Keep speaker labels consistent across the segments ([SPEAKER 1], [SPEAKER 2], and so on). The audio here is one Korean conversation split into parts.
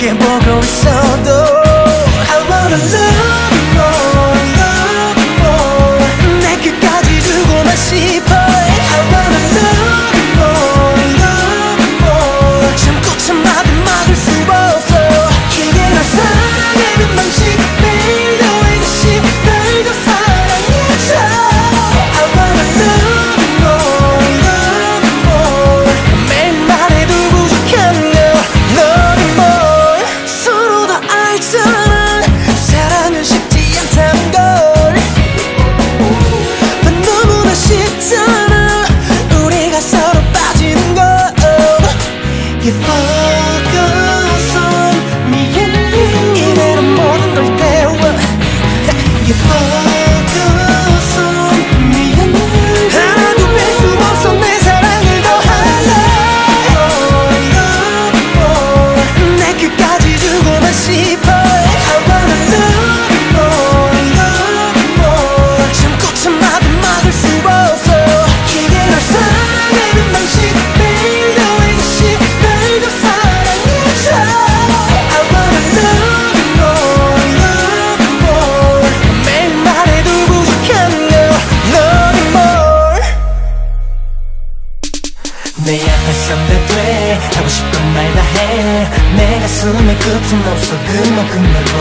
[SPEAKER 1] 이렇게 보고 있어. 내 앞에선 다돼. 하고 싶은 말 다 해 내 가슴에 끝은 없어 그만큼 넓어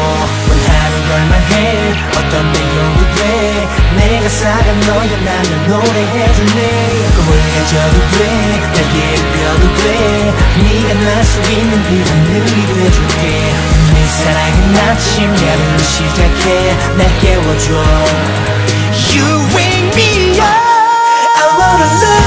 [SPEAKER 1] 원하는 걸만 해. 어떤 내용도 돼. 내가 사랑 너야 나는 노래해줄래. 꿈을 가져도 돼날 기울여도 돼. 네가 날 수 있는 길은 늘 이해줄게. 내 사랑은 아침 야를 시작해. 날 깨워줘. You wake me up. I wanna love